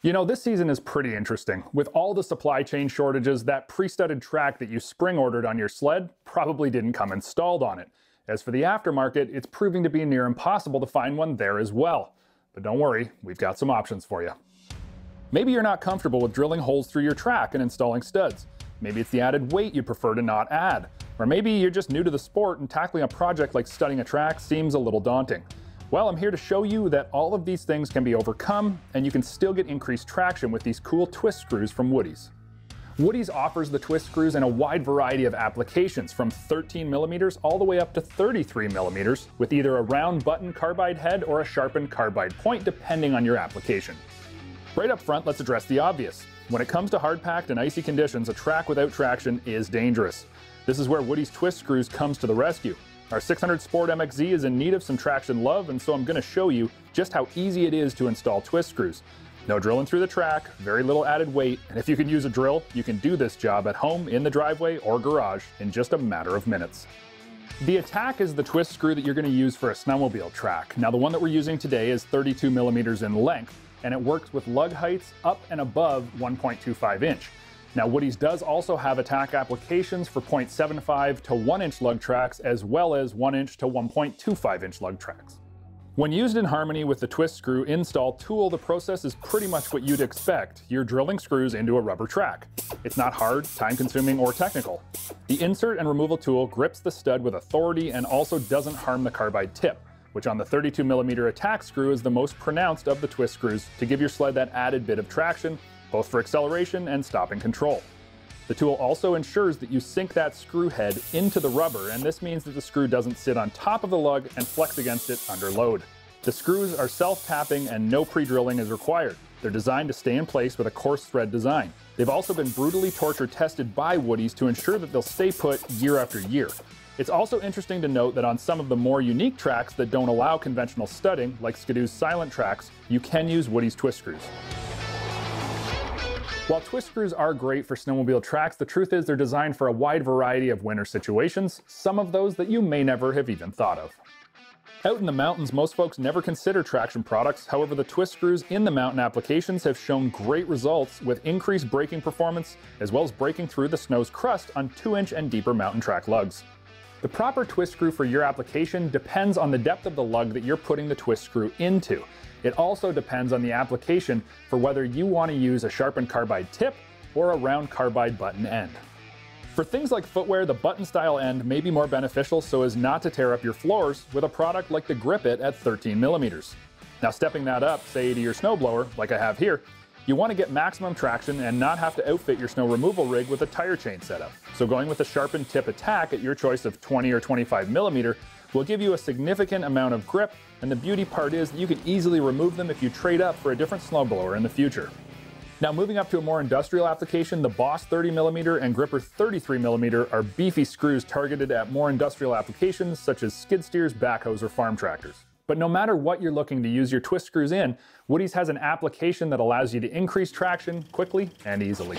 You know, this season is pretty interesting. With all the supply chain shortages, that pre-studded track that you spring ordered on your sled probably didn't come installed on it. As for the aftermarket, it's proving to be near impossible to find one there as well. But don't worry, we've got some options for you. Maybe you're not comfortable with drilling holes through your track and installing studs. Maybe it's the added weight you prefer to not add. Or maybe you're just new to the sport and tackling a project like studding a track seems a little daunting. Well, I'm here to show you that all of these things can be overcome and you can still get increased traction with these cool twist screws from Woody's. Woody's offers the twist screws in a wide variety of applications from 13 millimeters all the way up to 33 millimeters with either a round button carbide head or a sharpened carbide point depending on your application. Right up front, let's address the obvious. When it comes to hard packed and icy conditions, a track without traction is dangerous. This is where Woody's twist screws comes to the rescue. Our 600 Sport MXZ is in need of some traction love, and so I'm going to show you just how easy it is to install twist screws. No drilling through the track, very little added weight, and if you can use a drill, you can do this job at home, in the driveway, or garage in just a matter of minutes. The Attack is the twist screw that you're going to use for a snowmobile track. Now the one that we're using today is 32 millimeters in length, and it works with lug heights up and above 1.25 inch. Now Woody's does also have attack applications for 0.75 to 1 inch lug tracks as well as 1 inch to 1.25 inch lug tracks. When used in harmony with the twist screw install tool, the process is pretty much what you'd expect. You're drilling screws into a rubber track. It's not hard, time consuming, or technical. The insert and removal tool grips the stud with authority and also doesn't harm the carbide tip, which on the 32mm attack screw is the most pronounced of the twist screws to give your sled that added bit of traction both for acceleration and stopping control. The tool also ensures that you sink that screw head into the rubber, and this means that the screw doesn't sit on top of the lug and flex against it under load. The screws are self-tapping and no pre-drilling is required. They're designed to stay in place with a coarse thread design. They've also been brutally torture tested by Woody's to ensure that they'll stay put year after year. It's also interesting to note that on some of the more unique tracks that don't allow conventional studding, like Ski-Doo's silent tracks, you can use Woody's twist screws. While twist screws are great for snowmobile tracks, the truth is they're designed for a wide variety of winter situations, some of those that you may never have even thought of. Out in the mountains, most folks never consider traction products. However, the twist screws in the mountain applications have shown great results with increased braking performance, as well as breaking through the snow's crust on 2-inch and deeper mountain track lugs. The proper twist screw for your application depends on the depth of the lug that you're putting the twist screw into. It also depends on the application for whether you want to use a sharpened carbide tip or a round carbide button end. For things like footwear, the button style end may be more beneficial so as not to tear up your floors with a product like the Grip It at 13 millimeters. Now stepping that up, say to your snowblower, like I have here, you want to get maximum traction and not have to outfit your snow removal rig with a tire chain setup. So going with a sharpened tip attack at your choice of 20 or 25 millimeter will give you a significant amount of grip, and the beauty part is that you can easily remove them if you trade up for a different snowblower in the future. Now moving up to a more industrial application, the Boss 30mm and Gripper 33mm are beefy screws targeted at more industrial applications such as skid steers, backhoes, or farm tractors. But no matter what you're looking to use your twist screws in, Woody's has an application that allows you to increase traction quickly and easily.